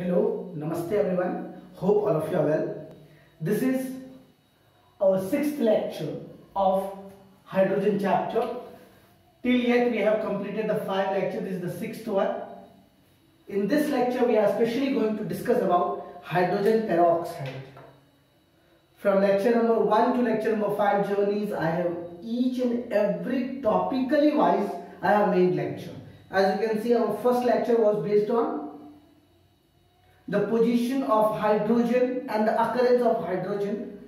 Hello, Namaste everyone. Hope all of you are well. This is our sixth lecture of hydrogen chapter. Till yet we have completed the five lectures. This is the sixth one. In this lecture we are especially going to discuss about hydrogen peroxide. From lecture number 1 to lecture number 5 journeys I have each and every topically wise I have made lecture. As you can see our first lecture was based on the position of hydrogen and the occurrence of hydrogen.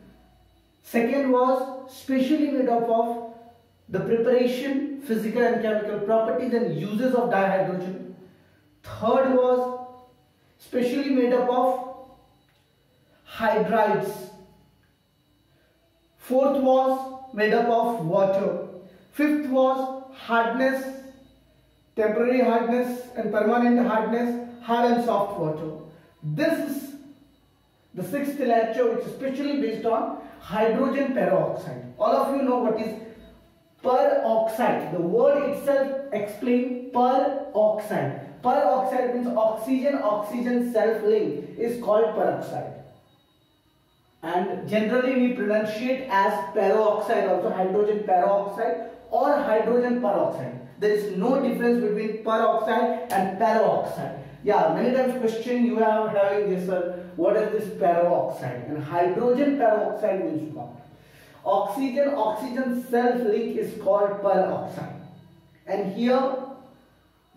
Second was specially made up of the preparation, physical and chemical properties and uses of dihydrogen. Third was specially made up of hydrides. Fourth was made up of water. Fifth was hardness, temporary hardness and permanent hardness, hard and soft water. This is the sixth lecture which is specially based on hydrogen peroxide. All of you know what is peroxide. The word itself explains peroxide. Peroxide means oxygen oxygen self link is called peroxide. And generally we pronunciate as peroxide also hydrogen peroxide or hydrogen peroxide. There is no difference between peroxide and peroxide. Yeah, many times question you are having this, uh, what is this peroxide? And hydrogen peroxide means what? Oxygen, oxygen self-link is called peroxide. And here,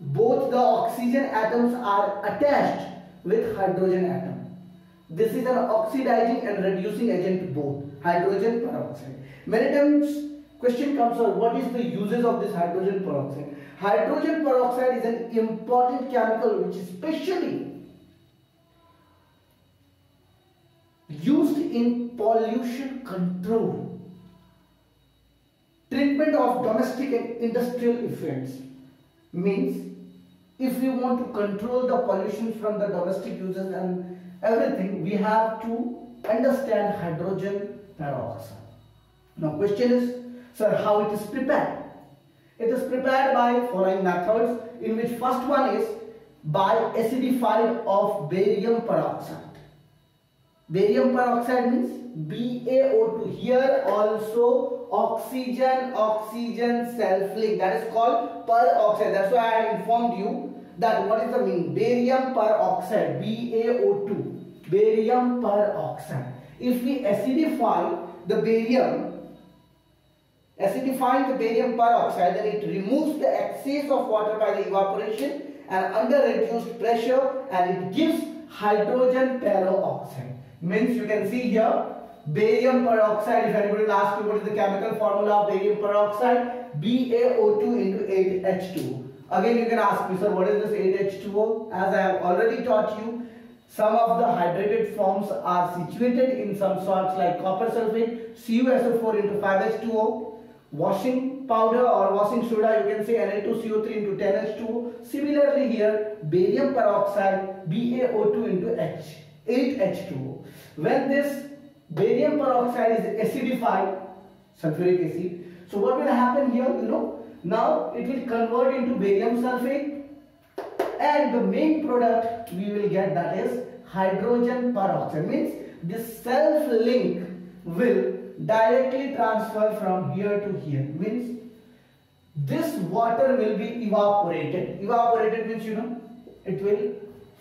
both the oxygen atoms are attached with hydrogen atom. This is an oxidizing and reducing agent both, hydrogen peroxide. Many times question comes on what is the uses of this hydrogen peroxide? Hydrogen peroxide is an important chemical which is specially used in pollution control, treatment of domestic and industrial effects. Means if we want to control the pollution from the domestic uses and everything, we have to understand hydrogen peroxide. Now question is, sir, how it is prepared? It is prepared by following methods in which first one is by acidified of barium peroxide. Barium peroxide means BaO2. Here also oxygen oxygen self link that is called peroxide. That's why I informed you that what is the meaning? Barium peroxide BaO2. Barium peroxide. If we acidify the barium Acidifying the barium peroxide, then it removes the excess of water by the evaporation and under reduced pressure and it gives hydrogen peroxide. Means you can see here barium peroxide, if anybody will ask you what is the chemical formula of barium peroxide, BaO2 into 8H2. Again you can ask me, sir, what is this 8H2O? As I have already taught you, some of the hydrated forms are situated in some salts like copper sulfate, CuSO4 into 5H2O, washing powder or washing soda you can say Na2CO3 into 10H2O. Similarly here barium peroxide BaO2 into H 8H2O. When this barium peroxide is acidified sulfuric acid so what will happen here you know now it will convert into barium sulfate and the main product we will get that is hydrogen peroxide means this self link will directly transfer from here to here. Means this water will be evaporated. Evaporated means you know it will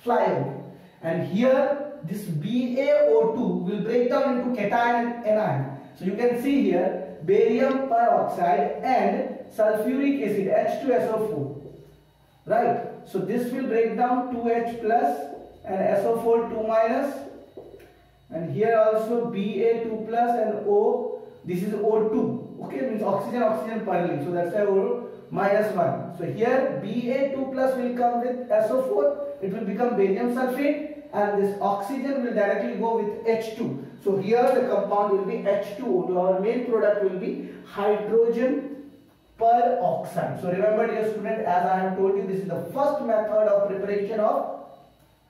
fly away. And here this BaO2 will break down into cation and anion. So you can see here barium peroxide and sulfuric acid H2SO4 right? So this will break down 2H plus and SO4 2 minus and here also Ba2 plus and O this is O2 okay means oxygen oxygen purling so that's why O minus 1 so here Ba2 plus will come with SO4 it will become barium sulfate and this oxygen will directly go with H2 so here the compound will be H2O so our main product will be hydrogen peroxide so remember dear student as I have told you this is the first method of preparation of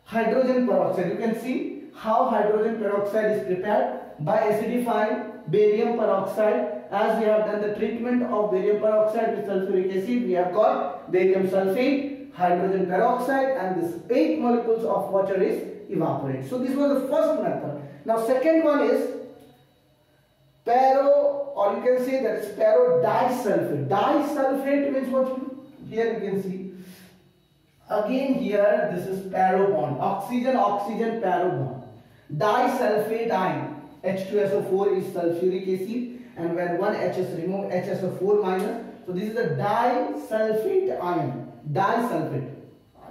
hydrogen peroxide. You can see how hydrogen peroxide is prepared by acidifying barium peroxide as we have done the treatment of barium peroxide with sulfuric acid we have got barium sulfate hydrogen peroxide and this eight molecules of water is evaporated So this was the first method. Now second one is pero or you can say that is pero disulfate. Disulfate means what? Here you can see. Again here this is pero bond. Oxygen oxygen pero bond. Disulfate ion. H2SO4 is sulfuric acid and when one H is removed HSO4 minus. So this is the disulfate ion. Disulfate.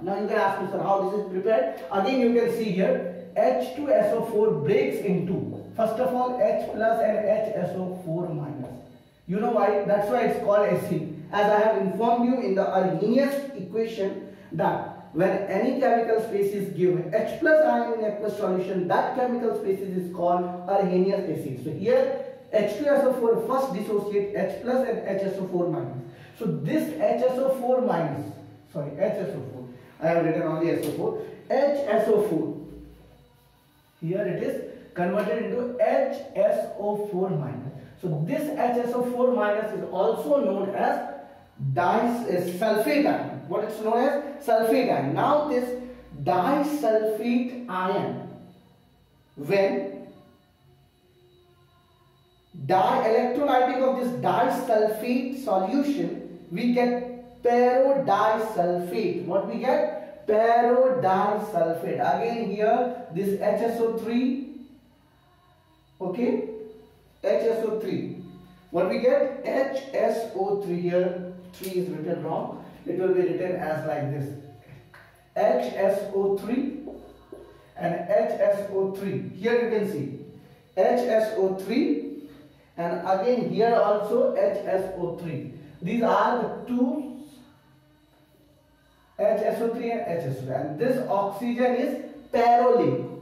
Now you can ask me sir how this is prepared. Again you can see here H2SO4 breaks into first of all H plus and HSO4 minus. You know why? That's why it's called acid. As I have informed you in the Arrhenius equation that when any chemical species give H plus ion in aqueous solution, that chemical species is called Arrhenius acid. So here H2SO4 first dissociate H plus and HSO4 minus. So this HSO4 minus, sorry HSO4, I have written only SO4, HSO4 here it is converted into HSO4 minus. So this HSO4 minus is also known as disulfate ion. What it's known as sulfate ion. Now this disulfate ion when dielectrolytic of this disulfate solution we get parodisulfate. What we get? parodisulfate again here this HSO3 okay HSO3 what we get HSO3 here 3 is written wrong. It will be written as like this. HSO3 and HSO3 here you can see. HSO3 and again here also HSO3 these are the two HSO3 and HSO3 and this oxygen is parolink.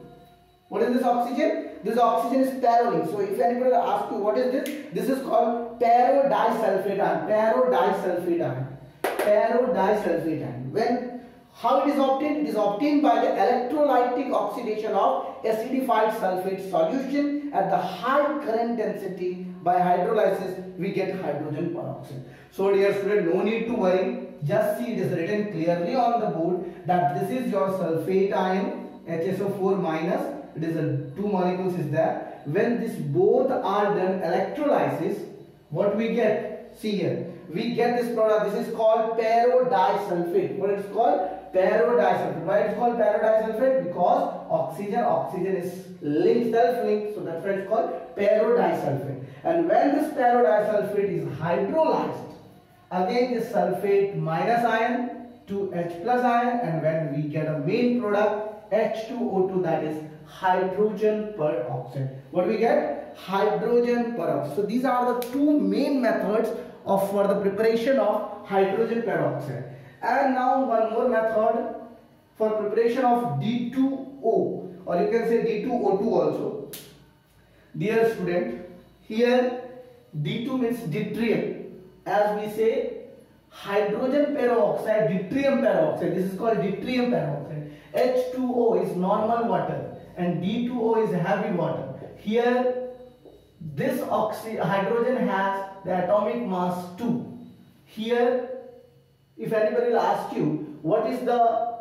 What is this oxygen? This oxygen is parolink. So if anybody asks you what is this? This is called parodisulfate ion. Parodisulfate ion. Parodisulfate ion. When how it is obtained? It is obtained by the electrolytic oxidation of acidified sulfate solution at the high current density by hydrolysis we get hydrogen peroxide. So dear student, no need to worry. Just see it is written clearly on the board that this is your sulfate ion HSO4 minus. It is a two molecules is there. When this both are done electrolysis, what we get? See here. We get this product. This is called parodisulfate. What it's called? Parodisulfate. Why it's called parodisulfate? Because oxygen, oxygen is linked, self-linked. So that's why it's called parodisulfate. And when this parodisulfate is hydrolyzed, again this sulfate minus ion to H plus ion and when we get a main product H2O2 that is hydrogen peroxide. What we get? Hydrogen peroxide. So these are the two main methods of for the preparation of hydrogen peroxide. And now one more method for preparation of D2O or you can say D2O2 also. Dear student, here D2 means deuterium as we say hydrogen peroxide, deuterium peroxide. This is called deuterium peroxide. H2O is normal water and D2O is heavy water. Here this oxy hydrogen has the atomic mass 2. Here if anybody will ask you what is the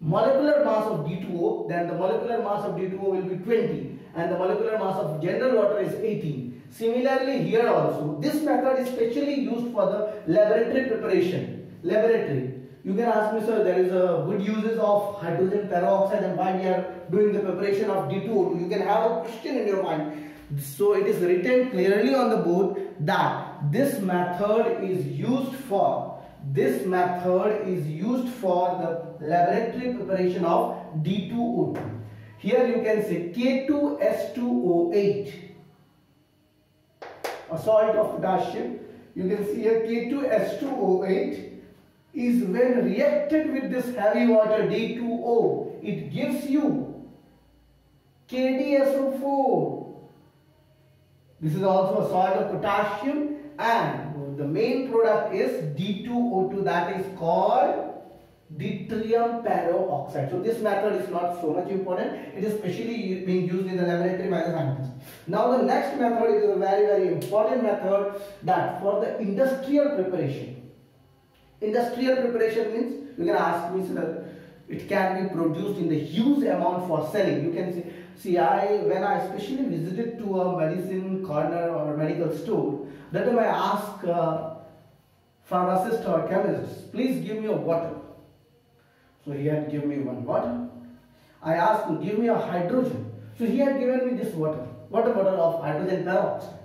molecular mass of D2O then the molecular mass of D2O will be 20 and the molecular mass of general water is 18. Similarly here also, this method is specially used for the laboratory preparation. Laboratory. You can ask me sir, there is a good uses of hydrogen peroxide and why we are doing the preparation of D2O2. You can have a question in your mind. So it is written clearly on the board that this method is used for this method is used for the laboratory preparation of D2O2. Here you can say K2S2O8 a salt of potassium. You can see here K2S2O8 is when reacted with this heavy water D2O, it gives you KDSO4. This is also a salt of potassium and the main product is D2O2 that is called deuterium peroxide. So this method is not so much important. It is specially being used in the laboratory by the scientists. Now the next method is a very very important method that for the industrial preparation. Industrial preparation means you can ask me sir, it can be produced in the huge amount for selling. You can see, see I when I especially visited to a medicine corner or medical store, that time I ask pharmacist or chemist, please give me a water. So he had given me one water. I asked him, give me a hydrogen. So he had given me this water, water bottle of hydrogen peroxide.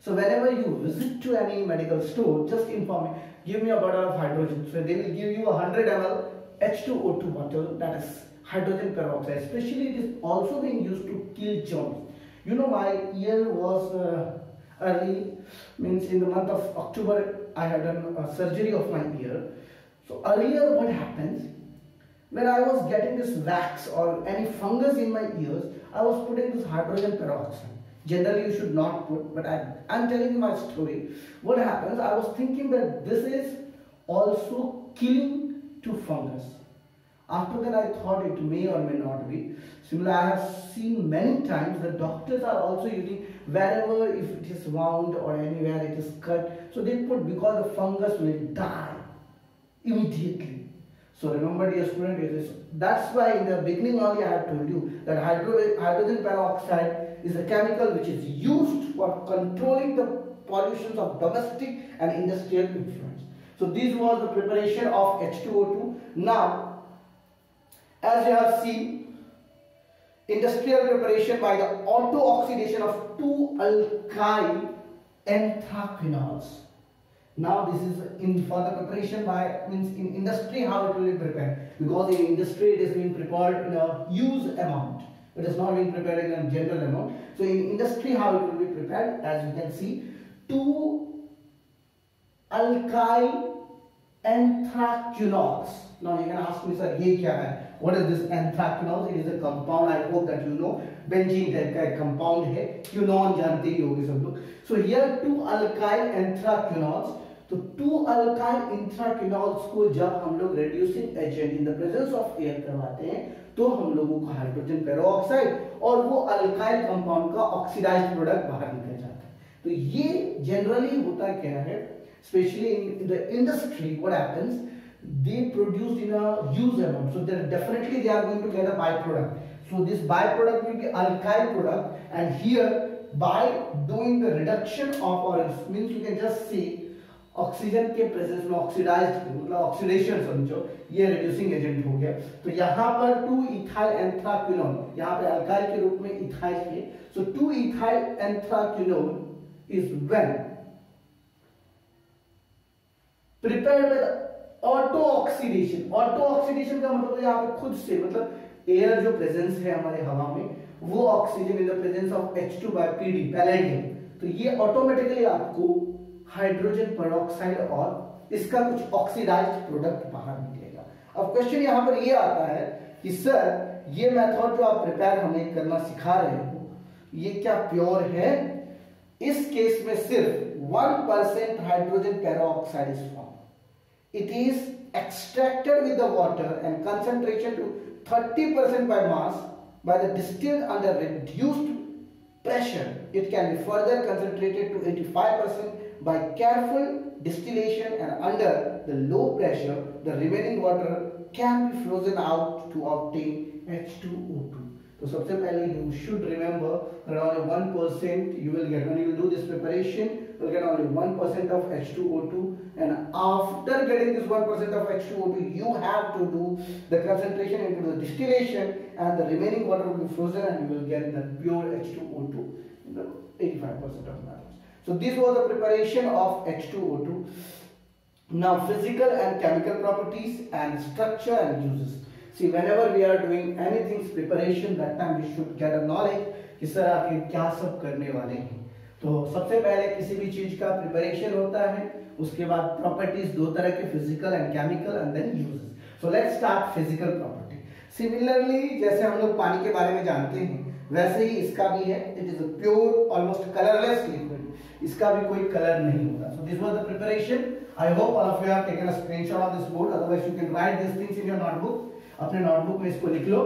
So whenever you visit to any medical store, just inform me, give me a bottle of hydrogen. So they will give you a 100 ml H2O2 bottle that is hydrogen peroxide. Especially it is also being used to kill germs. You know my ear was uh, early, means in the month of October I had done a surgery of my ear. So earlier what happens, when I was getting this wax or any fungus in my ears, I was putting this hydrogen peroxide. Generally, you should not put, but I, I'm telling you my story. What happens? I was thinking that this is also killing to fungus. After that, I thought it may or may not be. Similarly, I have seen many times that doctors are also using wherever if it is wound or anywhere it is cut. So they put because the fungus will die immediately. So remember dear student, it is, that's why in the beginning only I have told you that hydrogen peroxide is a chemical which is used for controlling the pollutions of domestic and industrial influence. So this was the preparation of H2O2. Now, as you have seen, industrial preparation by the auto-oxidation of two alkyl anthraquinols. Now this is in for the preparation by means in industry how it will be prepared because in industry it is being prepared in a huge amount. It is not being prepared in a general amount. So in industry how it will be prepared as you can see two alkyl anthraquinols. Now you can ask me sir ye kya hai? What is this anthraquinols? It is a compound. I hope that you know. Benzene type का compound है. Quinone जानते ही होंगे सब लोग. So here two alkyl anthraquinols. तो two alkyl anthraquinols को जब हम लोग reducing agent in the presence of air करवाते हैं तो हम लोगों को हाइड्रोजन पेरोक्साइड और वो अल्काइल कंपाउंड का ऑक्सीडाइज प्रोडक्ट बाहर निकल जाता है। तो ये जनरली होता क्या है? Specially in the industry weapons they produce in huge amount so there definitely they are going to get a by product so this by product will be alkyl product and here by doing the reduction of or mean you can just see oxygen के presence में oxidise मतलब oxidation समझो, ये reducing agent हो गया। तो यहाँ पर टू इथाइल एंथ्राक्विनोन यहाँ पे अल्काइल के रूप में इथाइल है। So two ethyl anthraquinone is when prepared with auto oxidation auto oxidation का मतलब यहाँ पे खुद से मतलब एयर जो प्रेजेंस है हमारे हवा में, वो oxygen in the presence of H2 by PD palladium तो ये ऑटोमेटिकली आपको हाइड्रोजन पेरोक्साइड और इसका कुछ ऑक्सीडाइज्ड प्रोडक्ट बाहर निकलेगा। अब क्वेश्चन यहाँ पर ये आता है कि, सर, ये मेथड जो आप प्रिपेयर हमें करना सिखा रहे हो, ये क्या प्योर है? इस केस में सिर्फ़ one percent hydrogen peroxide is form it is extracted with the water and concentration to 30% by mass by the distilled under reduced pressure. It can be further concentrated to 85% by careful distillation and under the low pressure, the remaining water can be frozen out to obtain H2O2. So, सबसे पहले you should remember that only one percent you will get when you do this preparation you will get only one percent of H2O2 and after getting this one percent of H2O2 you have to do the concentration into the distillation and the remaining water will be frozen and you will get the pure H2O2 the 85 percent of that. So this was the preparation of H2O2. Now physical and chemical properties and structure and uses. See whenever we are doing anything preparation that time we should get a knowledge कि sir आप ये क्या सब करने वाले हैं तो सबसे पहले किसी भी चीज़ का प्रिपरेशन होता है उसके बाद प्रॉपर्टीज़ दो तरह के physical and chemical and then uses so let's start physical property similarly जैसे हम लोग पानी के बारे में जानते हैं वैसे ही इसका भी है it is a pure almost colourless liquid इसका भी कोई कलर नहीं होगा so this was the preparation I hope all of you have taken a screenshot of this board otherwise you can write this things in your notebook अपने notebook में इसको लिख लो।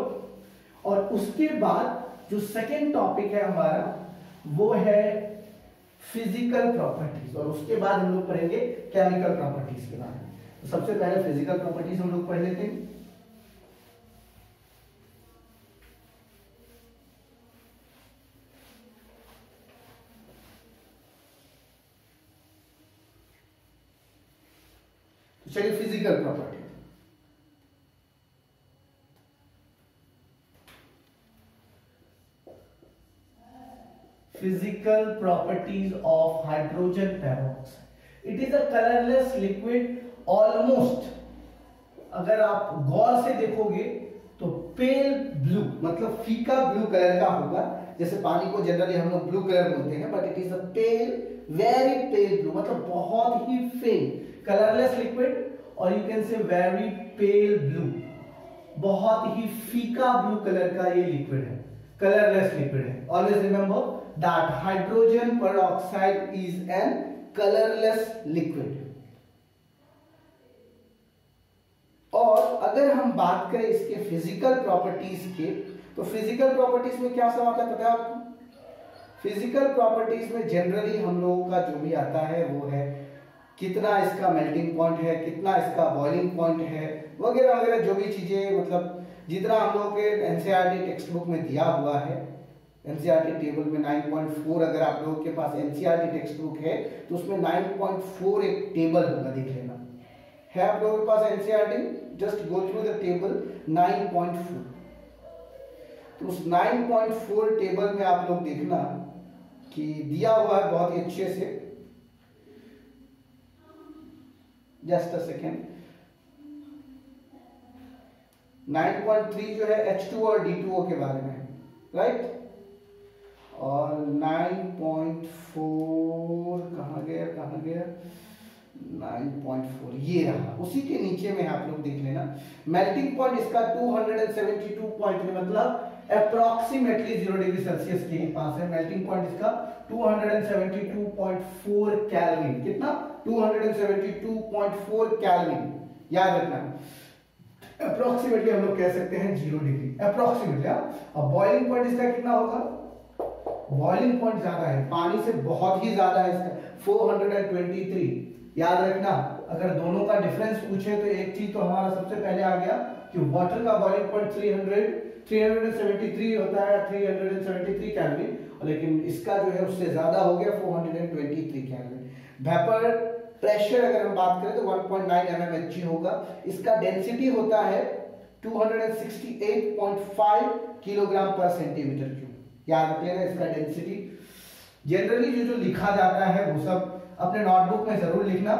और उसके बाद जो सेकेंड टॉपिक है हमारा, वो है फ़िज़िकल प्रॉपर्टीज़ और उसके बाद हम लोग पढ़ेंगे केमिकल प्रॉपर्टीज़ के बारे में। तो सबसे पहले फ़िज़िकल प्रॉपर्टीज़ हम लोग पढ़ लेते हैं। चलिए physical property physical properties of hydrogen peroxide. It is a colorless liquid almost. अगर आप गौर से देखोगे तो पेल ब्लू मतलब फीका ब्लू कलर का होगा। जैसे पानी को जनरली हम लोग ब्लू कलर बोलते हैं but it is a pale very pale blue मतलब बहुत ही फेन कलरलेस लिक्विड और you can say very pale blue बहुत ही फीका ब्लू कलर का ये लिक्विड है. कलरलेस लिक्विड है. Always remember that hydrogen peroxide is an colorless liquid. और अगर हम बात करें इसके फ़िज़िकल प्रॉपर्टीज़ के तो फ़िज़िकल प्रॉपर्टीज़ में क्या आता है पता है आपको? फ़िज़िकल प्रॉपर्टीज़ में जनरली हम लोगों का जो भी आता है वो है कितना इसका मेल्टिंग पॉइंट है, कितना इसका बॉइलिंग पॉइंट है, वगैरह वगैरह, जो भी चीज़ें मतलब जितना हम लोगों के एनसीईआरटी टेक्स्ट बुक में दिया हुआ है एनसीईआरटी टेबल में 9.4 अगर आप लोगों के पास एनसीईआरटी टेक्स्ट बुक है तो उसमें 9.4 एक टेबल होगा, देख लेना। है आप लोगों के पास NCERT just go through the table 9.4 तो उस 9.4 टेबल में आप लोग देखना कि दिया हुआ है बहुत ही अच्छे से। जस्ट अ सेकेंड 9.3 जो है H2 और D2O के बारे में राइट? और 9.4 कहाँ गया कहाँ गया? 9.4 ये रहा। उसी के नीचे में आप लोग देख लेना। मेल्टिंग पॉइंट इसका 272 पॉइंट मतलब अप्रोक्सीमेटली ज़ीरो डिग्री सेल्सियस के पास है। मेल्टिंग पॉइंट इसका 272.4 कैलविन कितना? 272.4 कैलविन याद रखना। अप्रोक्सीमेटली हम लोग कह सकते हैं ज़ीरो डिग्री अप्रोक्सीमेटली अब बॉइलिंग पॉइंट इसका कितना होगा? बॉइलिंग पॉइंट ज़्यादा है। पानी से बहुत ही ज़्यादा है इसका। 423 याद रखना, अगर दोनों का डिफरेंस पूछे तो एक चीज़ तो हमारा सबसे पहले आ गया कि वाटर का बॉइलिंग पॉइंट 300 373 होता है 373 केल्विन लेकिन इसका जो है उससे ज़्यादा हो गया 423 केल्विन वेपर प्रेशर अगर हम बात करें तो 1.9 mmHg होगा। इसका डेंसिटी होता है 268.5 किलोग्राम पर सेंटीमीटर क्यूब याद रखिएगा इसका डेंसिटी जनरली जो जो लिखा जाता है वो सब अपने नोटबुक में ज़रूर लिखना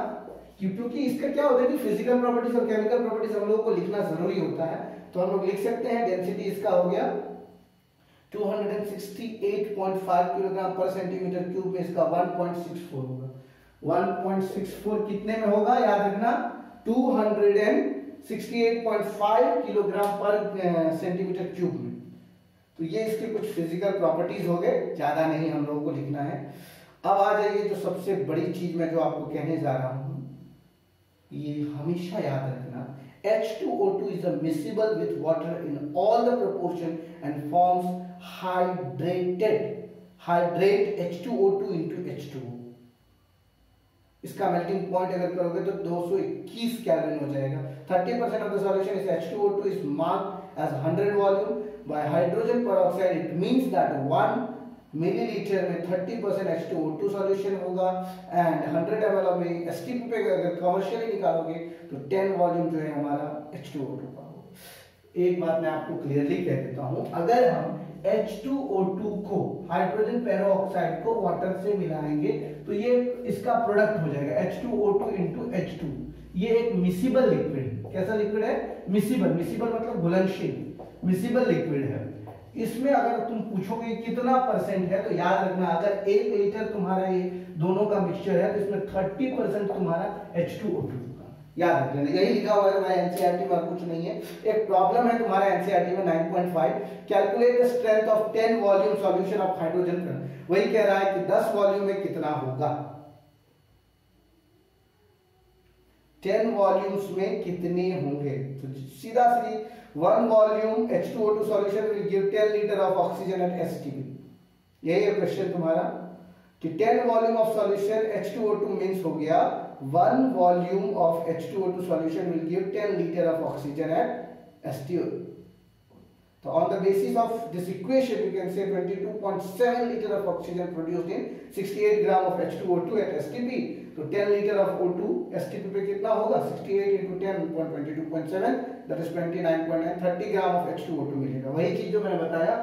क्योंकि इसका क्या होता है कि फ़िज़िकल प्रॉपर्टीज़ और केमिकल प्रॉपर्टीज़ हम लोगों को लिखना ज़रूरी होता है। तो हम लोग लिख सकते हैं डेंसिटी इसका हो गया 268.5 किलोग्राम पर सेंटीमीटर क्यूब में इसका 1.64 होगा। 1.64 कितने में होगा? याद रखना 268.5 किलोग्राम पर सेंटीमीटर क्यूब में। तो ये इसके कुछ फ़िज़िकल प्रॉपर्टीज़ हो गए, ज़्यादा नहीं हम लोगों को लिखना है। अब आ जाइए जो सबसे बड़ी चीज़ मैं जो आपको कहने जा रहा हूँ, ये हमेशा याद रखना H2O2 is miscible with water in all the proportion and forms hydrated, hydrate H2O2 into H2O इसका मेल्टिंग पॉइंट अगर करोगे तो 221 केल्विन हो जाएगा। 30% of the solution is H2O2 is marked as 100 volume by hydrogen peroxide. It means that 1 millilitre में 30 percent H two two solution होगा and 100 M में T पे अगर कमर्शियली निकालोगे तो 10 वॉल्यूम जो है हमारा एच टू टू का होगा। एक बात मैं आपको क्लियरली कह देता हूँ, अगर हम H2O2 को हाइड्रोजन पेरोक्साइड को वाटर से मिलाएँगे तो ये इसका प्रोडक्ट हो जाएगा H two O two into H two ये एक मिसिबल लिक्विड कैसा लिक्विड है? मिसिबल मिसिबल मतलब घुलनशील मिसिबल लिक्विड है। इसमें अगर तुम पूछोगे कितना परसेंट है तो याद रखना, अगर एक लीटर तुम्हारा ये दोनों का मिक्सचर है तो इसमें थर्टी परसेंट तुम्हारा एच टू ओ टू याद रख लेना यही लिखा हुआ है तुम्हारा एनसीईआरटी में कुछ नहीं है। एक प्रॉब्लम है तुम्हारा एनसीईआरटी में 9.5 calculate strength of 10 volume solution of hydrogen वही कह रहा है कि 10 वॉल्यूम में कितना होगा? 10 वॉल्यूम्स में कितने होंगे? तो सीधा सीधी one volume H2O2 solution will give 10 liter of oxygen at STP यही है क्वेश्चन तुम्हारा, कि 10 volume of solution H2O2 means हो गया one volume of H2O2 solution will give 10 liter of oxygen at STO so on the basis of this equation you can say 22.7 liter of oxygen produced in 68 gram of H2O2 at STP तो 10 litre of O2 STP पे कितना होगा 68 into 10 122.7 that is 29.9 30 gram of H2O2 मिलेगा वही चीज़ जो मैंने बताया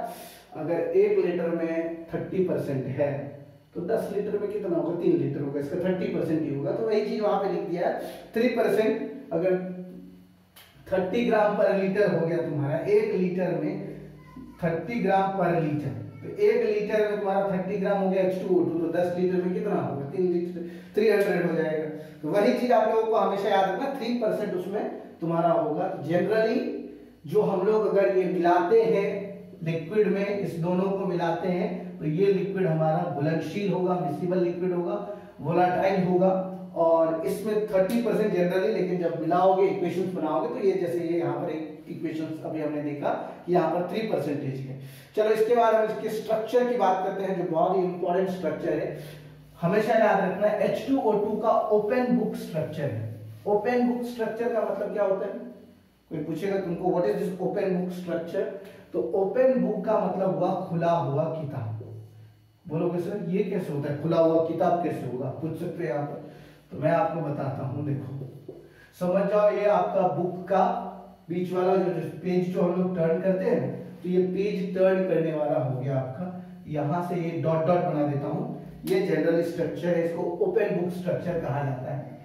अगर एक लीटर में 30 परसेंट है तो 10 लीटर में कितना होगा? तीन लीटर होगा। इसका 30 परसेंट ही होगा। तो वही चीज़ वहाँ पे लिख दिया है थ्री परसेंट अगर 30 ग्राम पर लीटर हो गया तुम्हारा, एक लीटर में 30 ग्राम पर लीटर। तो एक लीटर में तुम्हारा 30 ग्राम हो गया H2O2 तो 10 लीटर में कितना होगा? तीन लीटर 300 हो जाएगा। तो वही चीज़ आप लोगों को हमेशा याद रखना थ्री परसेंट उसमें तुम्हारा होगा। जनरली जो हम लोग अगर ये मिलाते हैं लिक्विड में, इस दोनों को मिलाते हैं तो ये लिक्विड हमारा घुलनशील होगा मिसिबल लिक्विड होगा वोलाटाइल होगा और इसमें 30 परसेंट जनरली लेकिन जब मिलाओगे इक्वेशंस बनाओगे तो ये जैसे ये यहाँ पर एक इक्वेशंस अभी हमने देखा कि यहाँ पर थ्री परसेंटेज है। चलो, इसके बाद हम इसके स्ट्रक्चर की बात करते हैं, जो बहुत ही इंपॉर्टेंट स्ट्रक्चर है। हमेशा याद रखना है H2O2 का ओपन बुक स्ट्रक्चर है। ओपन बुक स्ट्रक्चर का मतलब क्या होता है? कोई पूछेगा तुमको what is this open book structure तो ओपन बुक का मतलब हुआ, खुला हुआ किताब। बोलोगे, सर, ये कैसे होता है? खुला हुआ किताब कैसे होगा? पूछ सकते हैं आप तो मैं आपको बताता हूँ, देखो। समझ जाओ, ये आपका बुक का बीच वाला जो पेज जो हम लोग टर्न करते हैं तो ये पेज टर्न करने वाला हो गया आपका। यहाँ से ये डॉट डॉट बना देता हूँ। ये जनरल स्ट्रक्चर है, इसको ओपन बुक स्ट्रक्चर कहा जाता है।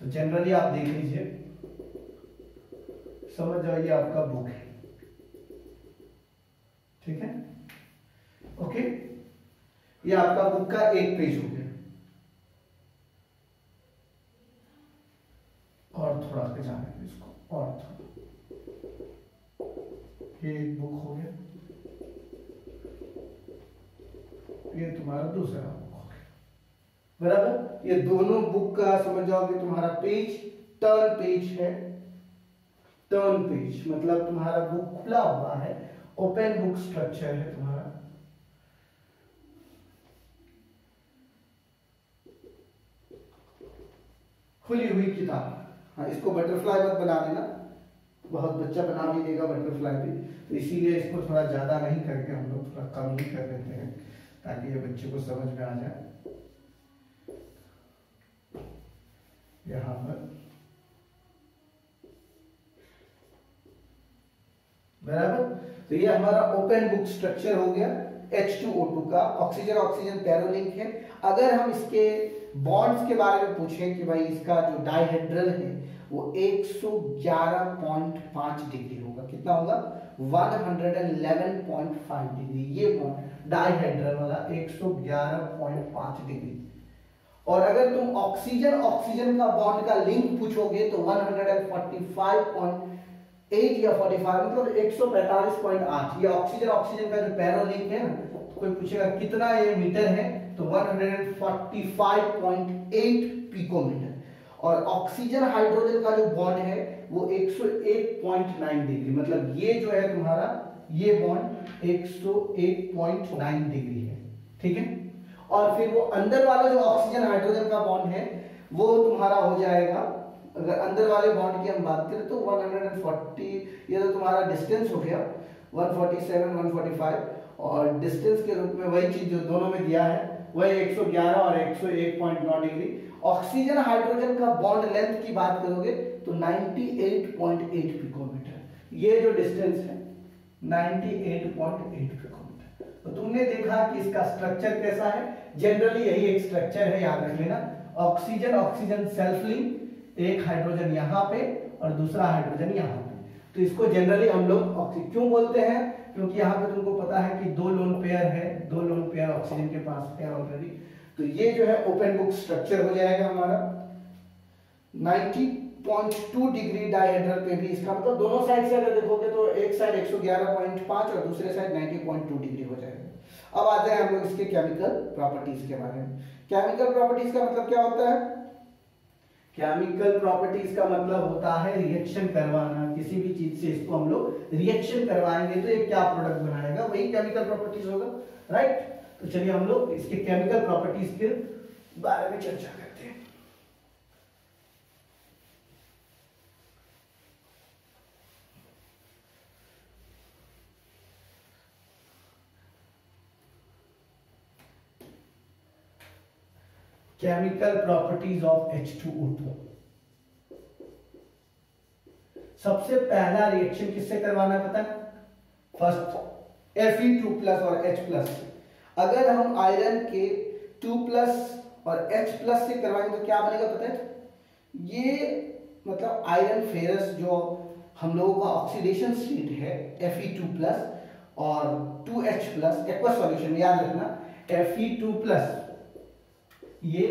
तो जनरली आप देख लीजिए। समझ जाओ, ये आपका बुक है। ठीक है? ओके ये आपका बुक का एक पेज हो गया। और थोड़ा आगे जाने इसको, और थोड़ा। ये एक बुक हो गया। ये तुम्हारा दूसरा बुक हो गया। बराबर? ये दोनों बुक का समझ जाओगे तुम्हारा पेज टर्न पेज है। टर्न पेज मतलब तुम्हारा बुक खुला हुआ है ओपन बुक स्ट्रक्चर है तुम्हारा। खुली हुई किताब। हाँ इसको बटरफ्लाई मत बना देना बहुत बच्चा बना भी देगा बटरफ्लाई भी। तो इसीलिए इसको थोड़ा ज़्यादा नहीं करके हम लोग थोड़ा कम ही कर देते हैं, ताकि ये बच्चे को समझ में आ जाए। यहाँ पर बराबर? तो ये हमारा ओपन बुक स्ट्रक्चर हो गया। H2O2 का ऑक्सीजन ऑक्सीजन पैरोलिंक है। अगर हम इसके बॉन्ड्स के बारे में पूछें कि भाई इसका जो डाइहेड्रल है, वो 111.5 डिग्री होगा। कितना होगा? 111.5 डिग्री। ये बॉन्ड डाइहेड्रल वाला 111.5 डिग्री। और अगर तुम ऑक्सीजन ऑक्सीजन का बॉन्ड का लिंक पूछोगे तो 145.8 या 45 मतलब 145.8 ये ऑक्सीजन ऑक्सीजन का जो पैरो लिंक है ना कोई पूछेगा, कितना ये मीटर है? तो 145.8 पिकोमीटर। और ऑक्सीजन हाइड्रोजन का जो बॉन्ड है, वो 101.9 डिग्री। मतलब ये जो है तुम्हारा, ये बॉन्ड 101.9 डिग्री है। ठीक है? और फिर वो अंदर वाला जो ऑक्सीजन हाइड्रोजन का बॉन्ड है, वो तुम्हारा हो जाएगा अगर अंदर वाले बॉन्ड की हम बात करें तो 140 ये तो तुम्हारा डिस्टेंस हो गया। 147 145 और डिस्टेंस के रूप में वही चीज़ जो दोनों में दिया है, वही 111 और 101.9 डिग्री। ऑक्सीजन हाइड्रोजन का बॉन्ड लेंथ की बात करोगे तो 98.8 पिकोमीटर ये जो डिस्टेंस है 98.8 पिकोमीटर तो तुमने देखा कि इसका स्ट्रक्चर कैसा है? जनरली यही एक स्ट्रक्चर है, याद रख लेना। ऑक्सीजन ऑक्सीजन सेल्फ लिंक एक हाइड्रोजन यहाँ पे और दूसरा हाइड्रोजन यहाँ पे। तो इसको जनरली हम लोग ऑक्सीजन क्यों बोलते हैं? क्योंकि यहाँ पे तुमको पता है कि दो लोन पेयर है, दो लोन पेयर ऑक्सीजन के पास है ऑलरेडी तो ये जो है ओपन बुक स्ट्रक्चर हो जाएगा हमारा। 90.2 डिग्री डायहेड्रल पे भी इसका मतलब दोनों साइड से अगर देखोगे तो एक साइड 111.5 और दूसरे साइड 90.2 डिग्री हो जाएगा। अब आते हैं हम लोग इसके केमिकल प्रॉपर्टीज़ के बारे में। केमिकल प्रॉपर्टीज़ का मतलब क्या होता है? केमिकल प्रॉपर्टीज़ का मतलब होता है रिएक्शन करवाना। किसी भी चीज़ से इसको हम लोग रिएक्शन करवाएँगे तो ये क्या प्रोडक्ट बनाएगा? वही केमिकल प्रॉपर्टीज़ होगा राइट तो चलिए हम लोग इसके केमिकल प्रॉपर्टीज़ के बारे में चर्चा करते हैं केमिकल प्रॉपर्टीज़ ऑफ़ H2O2 सबसे पहला रिएक्शन किससे करवाना है पता है? फ़र्स्ट Fe2 प्लस और H प्लस अगर हम आयरन के 2 प्लस और H प्लस से करवाएँगे तो क्या बनेगा पता है? ये मतलब आयरन फेरस जो हम लोगों का ऑक्सीडेशन स्टेट है Fe2 प्लस और 2H प्लस एक्वा सॉल्यूशन याद रखना Fe2 प्लस ये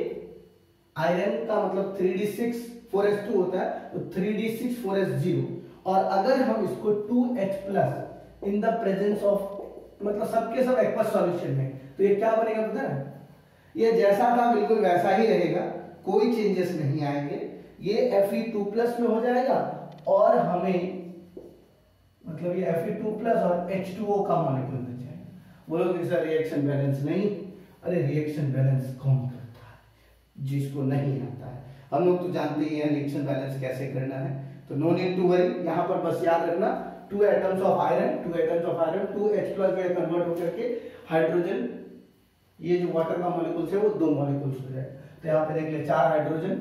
आयरन का मतलब 3d6 4s2 होता है तो 3d6 4s0 और अगर हम इसको 2H plus in the presence of मतलब सबके सब एक्वा सॉल्यूशन में तो ये क्या बनेगा पता है? ये जैसा था बिल्कुल वैसा ही रहेगा, कोई चेंजेस नहीं आएँगे। ये Fe2 प्लस में हो जाएगा और हमें मतलब ये Fe2 प्लस और H2O का मॉलिक्यूल मिल जाएगा। बोलो सर रिएक्शन बैलेंस नहीं। अरे रिएक्शन बैलेंस कौन है जिसको नहीं आता है। हम लोग तो जानते ही हैं रिएक्शन बैलेंस कैसे करना है। तो नो नीड टू वरी यहाँ पर बस याद रखना two atoms of iron two atoms of iron two H plus में कन्वर्ट होकर के हाइड्रोजन ये जो वाटर का मॉलिक्यूल्स है, वो दो मॉलिक्यूल्स हो जाए तो यहाँ पे देख ले, चार हाइड्रोजन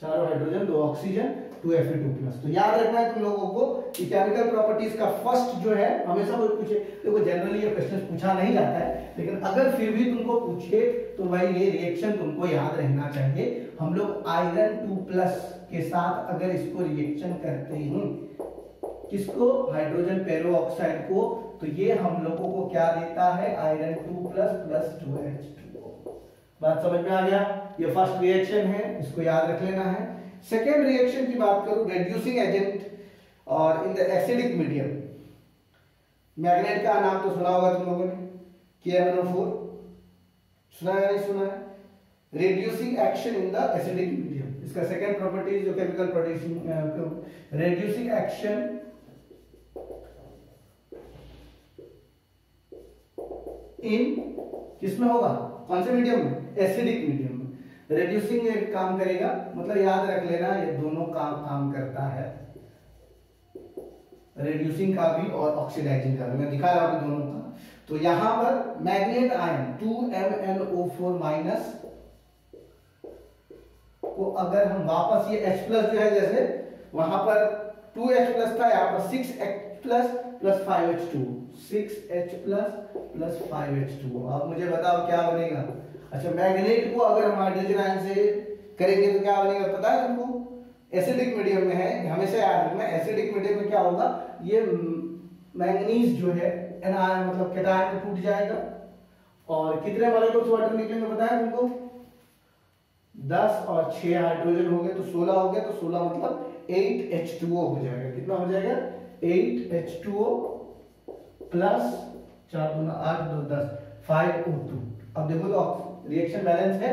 चारों हाइड्रोजन दो oxygen two F two plus तो याद रखना है तुम लोगों को कि केमिकल प्रॉपर्टीज़ का फ़र्स्ट जो है, हमेशा वो पूछे, देखो जनरली ये क्वेश्चन पूछा नहीं जाता है, लेकिन अगर फिर भी तुमको पूछे तो भाई ये रिएक्शन तुमको याद रहना चाहिए। हम लोग आयरन टू प्लस के साथ अगर इसको रिएक्शन करते हैं, किसको? हाइड्रोजन पेरो को। तो ये हम लोगों को क्या देता है? Iron two plus plus two H two बात समझ में आ गया? ये फ़र्स्ट रिएक्शन है, इसको याद रख लेना है। सेकेंड रिएक्शन की बात करूँ रेड्यूसिंग एजेंट और in the acidic medium magnet का नाम तो सुना होगा तुम लोगों ने KMnO4 सुना है नहीं सुना है? Reducing action in the acidic medium इसका सेकेंड प्रॉपर्टी जो chemical producing reducing action in किसमें होगा? कौन से मीडियम में? एसिडिक मीडियम रिड्यूसिंग एक काम करेगा मतलब याद रख लेना, ये दोनों काम काम करता है। रिड्यूसिंग का भी और ऑक्सीडाइजिंग का भी। मैं दिखा रहा हूँ दोनों का। तो यहाँ पर मैग्नेट आयन 2MnO4 माइनस को अगर हम वापस ये H प्लस जो है, जैसे वहाँ पर 2H प्लस था, यहाँ पर 6H plus plus 5H2 6H plus plus 5H2 अब मुझे बताओ क्या बनेगा? अच्छा मैग्नेट को अगर हम हाइड्रोजन आयन से करेंगे तो क्या बनेगा पता है तुमको? एसिडिक मीडियम में है, हमेशा याद रखना, एसिडिक मीडियम में क्या होगा? ये मैंगनीज जो है, एनायन मतलब कैटायन में टूट जाएगा। और कितने मॉलिक्यूल्स वाटर निकलेंगे बताया तुमको? दस और छह हाइड्रोजन हो गए तो सोलह हो गया तो सोलह मतलब एट एच टू ओ हो जाएगा। कितना हो जाएगा? Eight H two O plus चार दो आठ दो दस फाइव ओ टू अब देखो तो रिएक्शन बैलेंस है।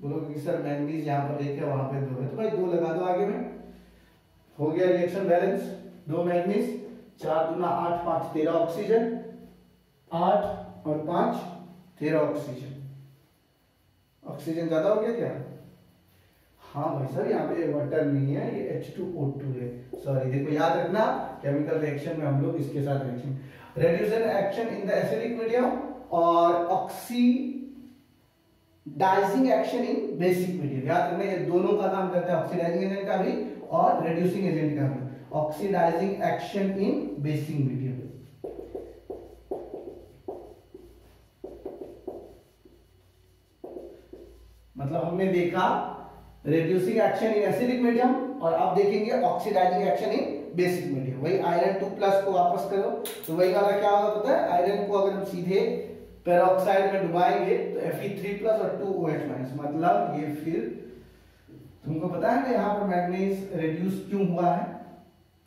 बोलोगे कि सर मैंगनीज यहाँ पर एक है वहाँ पे दो है। तो भाई दो लगा दो आगे में। हो गया रिएक्शन बैलेंस दो मैंगनीज चार दुना आठ, पाँच, तेरह ऑक्सीजन आठ और पाँच, तेरह ऑक्सीजन ऑक्सीजन ज़्यादा हो गया क्या? हाँ भाई सर यहाँ पे वाटर नहीं है, ये H2O2 है। सॉरी देखो, याद रखना केमिकल रिएक्शन में हम लोग इसके साथ reaction reduction action in the acidic medium और oxidising action in basic medium याद रखना, ये दोनों का काम करता है ऑक्सीडाइजिंग एजेंट का भी और रेड्यूसिंग एजेंट का भी। Oxidising action in basic medium मतलब हमने देखा reducing action in acidic medium और अब देखेंगे oxidising action in basic medium वही आयरन टू प्लस को वापस करो तो वही वाला क्या होगा पता है? आयरन को अगर हम सीधे पेरोक्साइड में डुबाएँगे तो Fe3 प्लस और 2OH माइनस मतलब ये फिर, तुमको पता है ना यहाँ पर मैग्नीज रिड्यूस क्यों हुआ है?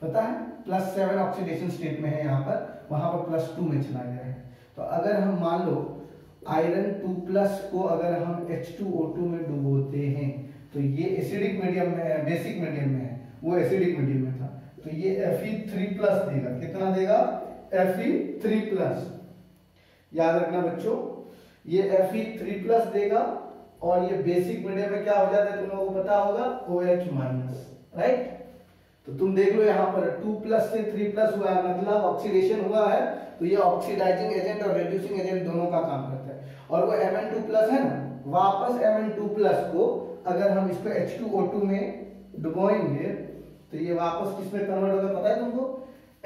पता है? प्लस सेवन ऑक्सीडेशन स्टेट में है यहाँ पर, वहाँ पर प्लस टू में चला गया है। तो अगर हम मान लो आयरन टू प्लस को अगर हम H2O2 में डुबोते हैं तो ये एसिडिक मीडियम में है बेसिक मीडियम में है, वो एसिडिक मीडियम में था। तो ये Fe3 प्लस देगा। कितना देगा? Fe3 प्लस याद रखना बच्चों, ये Fe3 प्लस देगा और ये बेसिक मीडियम में क्या हो जाता है तुम लोगों को पता होगा? OH माइनस राइट तो तुम देख लो यहाँ पर 2 प्लस से 3 प्लस हुआ है मतलब ऑक्सीडेशन हुआ है तो ये ऑक्सीडाइजिंग एजेंट और रिड्यूसिंग एजेंट दोनों का काम करता है। और वो एम एन टू प्लस है ना, वापस एम एन टू प्लस को अगर हम इसको H2O2 में डुबोएँगे तो ये वापस किसमें कन्वर्ट होगा पता है तुमको?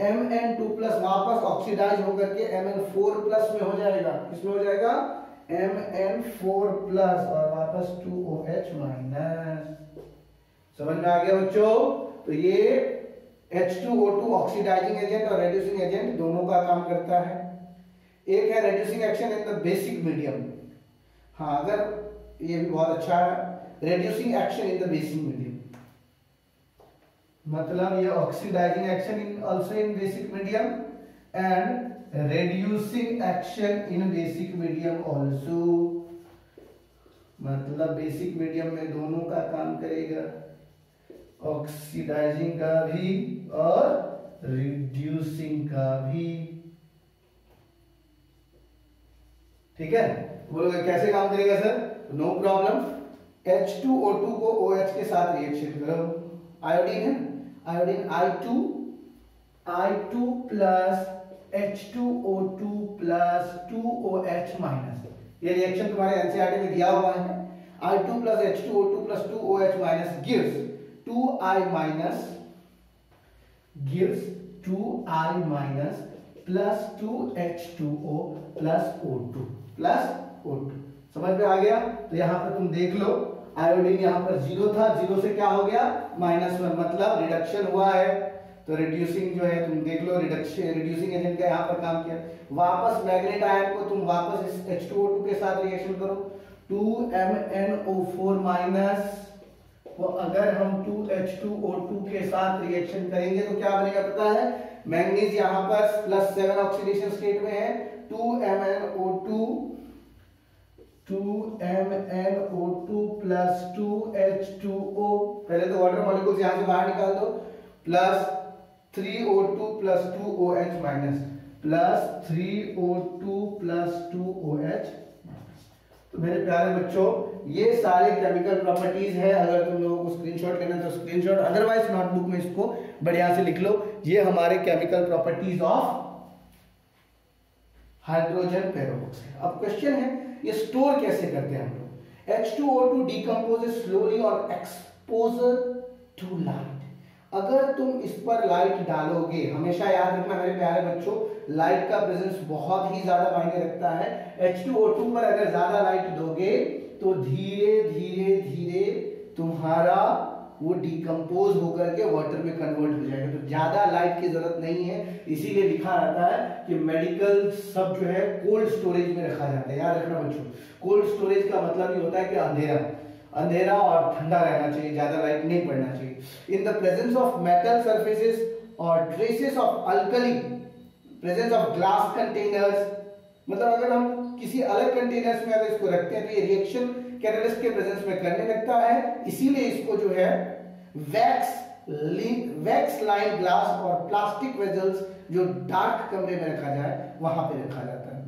Mn2 प्लस वापस ऑक्सीडाइज होकर के Mn4 प्लस में हो जाएगा। किसमें हो जाएगा? Mn4 प्लस और वापस 2OH माइनस समझ में आ गया बच्चों? तो ये H2O2 ऑक्सीडाइजिंग एजेंट और रेड्यूसिंग एजेंट दोनों का काम करता है। एक है reducing action in the basic medium हाँ अगर ये भी बहुत अच्छा है। Reducing action in the basic medium मतलब ये oxidising action in also in basic medium and reducing action in basic medium also मतलब बेसिक मीडियम में दोनों का काम करेगा। ऑक्सीडाइजिंग का भी और रिड्यूसिंग का भी। ठीक है? बोलोगे, कैसे काम करेगा सर? नो प्रॉब्लम H2O2 को OH के साथ रिएक्शन करो। आयोडीन है? Iodine I2 I2 plus H2O2 plus 2OH minus ये रिएक्शन तुम्हारे एनसीईआरटी में दिया हुआ है। I2 plus H2O2 plus 2OH minus gives 2I minus gives 2I minus plus 2H2O plus O2 plus O2 समझ में आ गया? तो यहाँ पर तुम देख लो। आयोडीन यहाँ पर ज़ीरो था, ज़ीरो से क्या हो गया? माइनस वन मतलब रिडक्शन हुआ है। तो रिड्यूसिंग जो है, तुम देख लो रिडक्शन रिड्यूसिंग एजेंट का यहाँ पर काम किया। वापस मैग्नेट आयन को तुम वापस इस H2O2 के साथ रिएक्शन करो। 2MnO4 माइनस तो अगर हम 2H2O2 के साथ रिएक्शन करेंगे तो क्या बनेगा पता है? मैंगनीज यहाँ पर प्लस सेवन ऑक्सीडेशन स्टेट में है। 2MnO2 2MnO2 प्लस 2H2O पहले तो वाटर मॉलिक्यूल्स यहाँ से बाहर निकाल दो. Plus 3O2 plus 2OH minus plus 3O2 plus 2OH तो मेरे प्यारे बच्चों, ये सारे केमिकल प्रॉपर्टीज़ है। अगर तुम लोगों को स्क्रीनशॉट करना तो स्क्रीनशॉट अदरवाइज़ नोटबुक में इसको बढ़िया से लिख लो। ये हमारे chemical properties of hydrogen peroxide अब क्वेश्चन है ये स्टोर कैसे करते हैं हम लोग? H2O2 डिकम्पोजेस स्लोली और एक्सपोजर टू लाइट अगर तुम इस पर लाइट डालोगे, हमेशा याद रखना मेरे प्यारे बच्चों लाइट का प्रेजेंस बहुत ही ज़्यादा मायने रखता है। H2O2 पर अगर ज़्यादा लाइट दोगे तो धीरे धीरे धीरे तुम्हारा वो डिकम्पोज होकर के वाटर में कन्वर्ट हो जाएगा। तो ज़्यादा लाइट की ज़रूरत नहीं है। इसीलिए लिखा रहता है कि मेडिकल सब जो है कोल्ड स्टोरेज में रखा जाता है। याद रखना बच्चों कोल्ड स्टोरेज का मतलब ये होता है कि अंधेरा। अंधेरा और ठंडा रहना चाहिए, ज़्यादा लाइट नहीं पड़ना चाहिए। In the presence of metal surfaces और traces of alkali presence of glass containers मतलब अगर हम किसी अलग कंटेनर्स में अगर इसको रखते हैं तो ये रिएक्शन कैटलिस्ट के प्रेजेंस में करने लगता है। इसीलिए इसको जो है वैक्स वैक्स लाइन ग्लास और प्लास्टिक वेजल्स जो डार्क कमरे में रखा जाए, वहाँ पे रखा जाता है।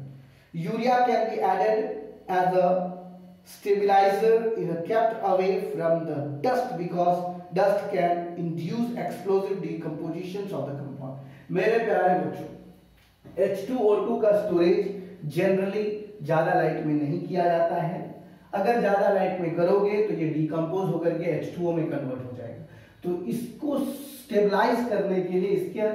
Urea can be added as a stabilizer is kept away from the dust because dust can induce explosive decompositions of the compound. मेरे प्यारे बच्चों H2O2 का स्टोरेज जनरली ज़्यादा लाइट में नहीं किया जाता है। अगर ज़्यादा लाइट में करोगे तो ये डिकम्पोज होकर के H2O में कन्वर्ट हो जाएगा। तो इसको स्टेबलाइज करने के लिए इसके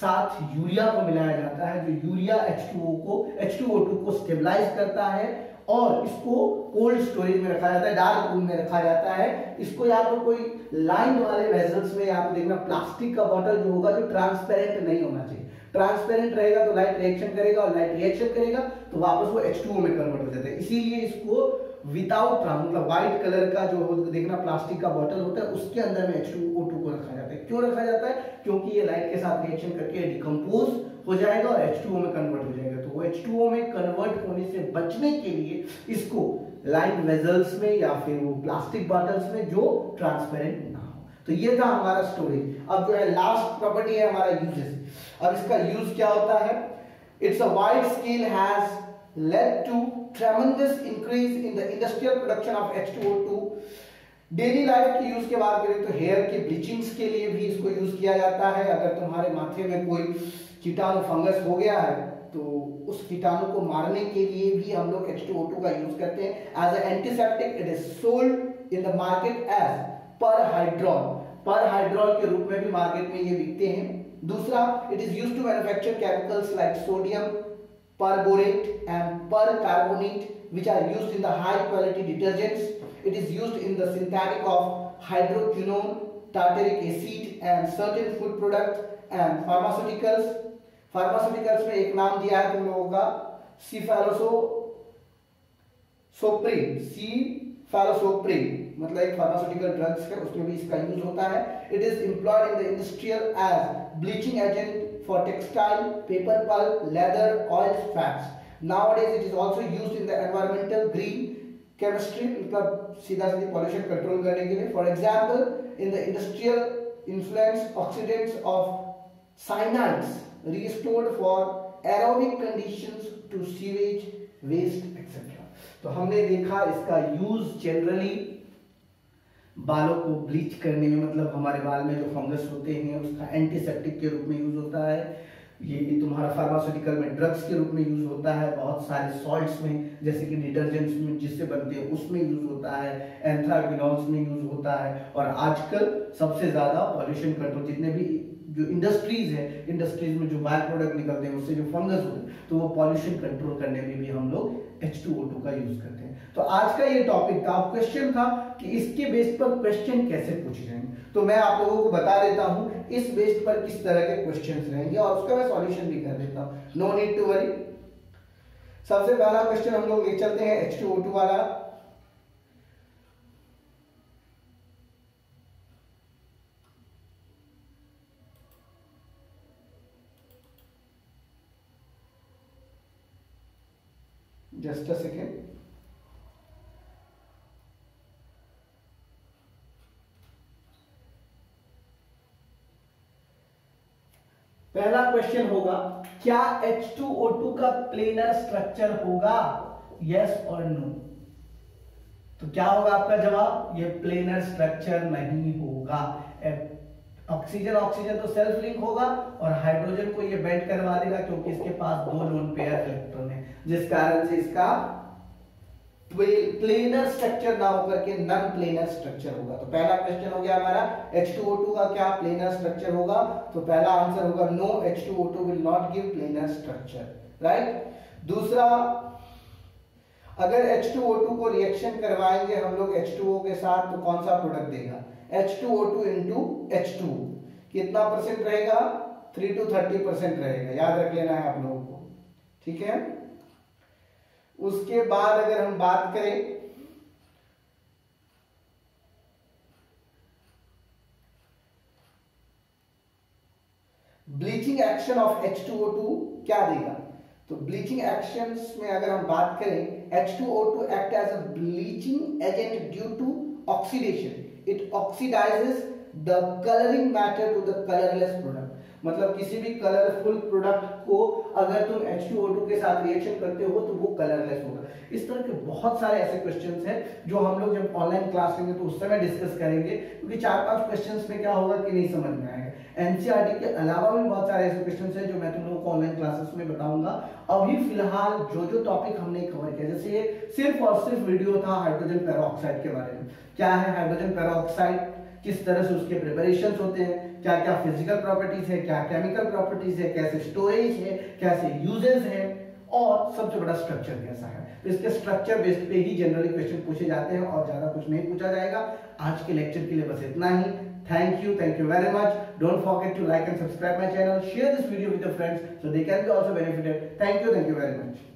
साथ यूरिया को मिलाया जाता है, जो यूरिया H2O को H2O2 को स्टेबलाइज करता है और इसको कोल्ड स्टोरेज में रखा जाता है डार्क रूम में रखा जाता है। इसको या तो कोई लाइन वाले वेजल्स में या तो देखना प्लास्टिक का बॉटल जो होगा जो ट्रांसपेरेंट नहीं होना चाहिए। ट्रांसपेरेंट रहेगा तो लाइट रिएक्शन करेगा और लाइट रिएक्शन करेगा तो वापस वो H2O में कन्वर्ट हो जाता है। इसीलिए इसको विदाउट मतलब व्हाइट कलर का जो देखना प्लास्टिक का बॉटल होता है, उसके अंदर में H2O2 को रखा जाता है। क्यों रखा जाता है? क्योंकि ये लाइट के साथ रिएक्शन करके डिकम्पोज हो जाएगा और H2O में कन्वर्ट हो जाएगा। तो वो H2O में कन्वर्ट होने से बचने के लिए इसको लाइट वेजल्स में या फिर वो प्लास्टिक बॉटल्स में जो ट्रांसपेरेंट ना हो। तो ये था हमारा स्टोरेज अब जो है लास्ट प्रॉपर्टी है हमारा यूजेस अब इसका यूज़ क्या होता है? It's a wide scale has led to tremendous increase in the industrial production of H2O2 daily life की यूज़ के बात करें तो हेयर के ब्लीचिंग्स के लिए भी इसको यूज़ किया जाता है। अगर तुम्हारे माथे में कोई कीटाणु फंगस हो गया है तो उस कीटाणु को मारने के लिए भी हम लोग H2O2 का यूज़ करते हैं। As antiseptic it is sold in the market as perhydrol पर हाइड्रॉल के रूप में भी मार्केट में ये बिकते हैं। दूसरा it is use to manufacture chemicals like sodium and percarbonate which are used in the high quality detergents it is used in the synthetic of hydroquinone tartaric acid and certain food products and pharmaceuticals pharmaceuticals में एक नाम दिया है तुम लोगों का सिफेलोसो सोप्रिन C मतलब एक फार्मास्यूटिकल ड्रग्स है, उसमें भी इसका यूज़ होता है। It is employed in the industrial as bleaching agent for textile paper pulp leather oils fats nowadays it is also used in the environmental green chemistry मतलब सीधा सीधी पॉल्यूशन कंट्रोल करने के लिए। For example in the industrial influence oxidants of cyanides restored for aerobic conditions to sewage waste etcetera तो हमने देखा इसका यूज़ जनरली बालों को ब्लीच करने में मतलब हमारे बाल में जो फंगस होते हैं, उसका एंटीसेप्टिक के रूप में यूज़ होता है। ये तुम्हारा फार्मास्यूटिकल में ड्रग्स के रूप में यूज़ होता है। बहुत सारे सॉल्ट्स में, जैसे कि डिटर्जेंट्स में जिससे बनते हैं, उसमें यूज़ होता है। एंथ्राक्विनॉल्स में यूज़ होता है। और आजकल सबसे ज़्यादा पॉल्यूशन कंट्रोल जितने भी जो इंडस्ट्रीज़ है इंडस्ट्रीज़ में जो बाय प्रोडक्ट निकलते हैं, उससे जो फंगस होते हैं तो वो पॉल्यूशन कंट्रोल करने में भी हम लोग H2O2 का यूज़ करते हैं। तो आज का ये टॉपिक था क्वेश्चन था कि इसके बेस पर क्वेश्चन कैसे पूछे जाएँगे तो मैं आप लोगों को बता देता हूँ, इस बेस पर किस तरह के क्वेश्चन रहेंगे और उसका मैं सॉल्यूशन भी कर देता हूँ। नो नीड टू वरी सबसे पहला क्वेश्चन हम लोग ले चलते हैं H2O2 वाला। Just a second. पहला क्वेश्चन होगा, क्या H2O2 का प्लेनर स्ट्रक्चर होगा? यस और नो तो क्या होगा आपका जवाब? ये प्लेनर स्ट्रक्चर नहीं होगा। ऑक्सीजन ऑक्सीजन तो सेल्फ लिंक होगा और हाइड्रोजन को ये बेंड करवा देगा क्योंकि इसके पास दो लोन पेयर इलेक्ट्रॉन है, जिस कारण से इसका प्लेनर स्ट्रक्चर ना होकर के नन प्लेनर स्ट्रक्चर होगा। तो पहला क्वेश्चन हो गया हमारा H2O2 का क्या प्लेनर स्ट्रक्चर होगा? तो पहला आंसर होगा no H2O2 will not give planar structure right दूसरा, अगर H2O2 को रिएक्शन करवाएँगे हम लोग H2O के साथ तो कौन सा प्रोडक्ट देगा? H2O2 into H2 कितना परसेंट रहेगा? 3 टू 30 परसेंट रहेगा। याद रख लेना है आप लोगों को। ठीक है? उसके बाद अगर हम बात करें ब्लीचिंग एक्शन ऑफ़ H2O2 क्या देगा? तो ब्लीचिंग एक्शन में अगर हम बात करें H2O2 act as a bleaching agent due to oxidation it oxidises the colouring matter to the colourless product मतलब किसी भी कलरफुल प्रोडक्ट को अगर तुम H2O2 के साथ रिएक्शन करते हो तो वो कलरलेस होगा। इस तरह के बहुत सारे ऐसे क्वेश्चंस हैं जो हम लोग जब ऑनलाइन क्लास लेंगे तो उस समय डिस्कस करेंगे, क्योंकि चार पाँच क्वेश्चंस में क्या होगा कि नहीं समझ में आएगा। एनसीईआरटी के अलावा भी बहुत सारे ऐसे क्वेश्चन हैं जो मैं तुम लोगों को ऑनलाइन क्लासेस में बताऊँगा। अभी फ़िलहाल जो जो टॉपिक हमने कवर किया, जैसे ये सिर्फ़ और सिर्फ़ वीडियो था हाइड्रोजन पेरोक्साइड के बारे में। क्या है हाइड्रोजन पेरोक्साइड किस तरह से उसके प्रिपरेशन होते हैं? क्या क्या फ़िज़िकल प्रॉपर्टीज़ है, क्या केमिकल प्रॉपर्टीज़ है, कैसे स्टोरेज है, कैसे यूजेस है, और सबसे बड़ा स्ट्रक्चर कैसा है? तो इसके स्ट्रक्चर बेस्ड पे ही जनरली क्वेश्चन पूछे जाते हैं और ज़्यादा कुछ नहीं पूछा जाएगा। आज के लेक्चर के लिए बस इतना ही। Thank you thank you very much don't forget to like and subscribe my channel share this video with your friends so they can be also benefited thank you thank you very much